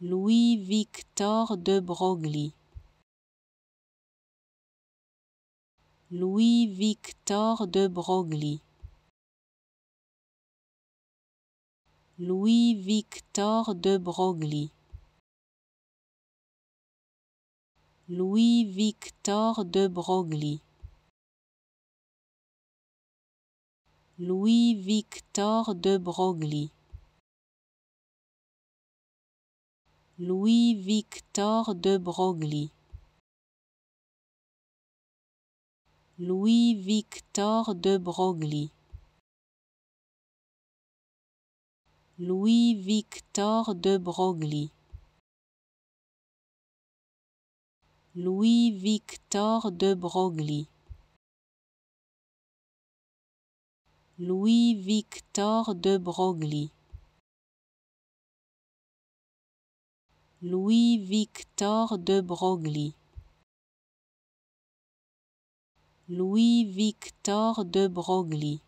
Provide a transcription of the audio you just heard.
Louis-Victor de Broglie. Louis-Victor de Broglie. Louis-Victor de Broglie. Louis-Victor de Broglie. Louis-Victor de Broglie Louis-Victor de Broglie. Louis-Victor de Broglie. Louis-Victor de Broglie. Louis-Victor de Broglie. Louis-Victor de Broglie Louis-Victor de Broglie. Louis-Victor de Broglie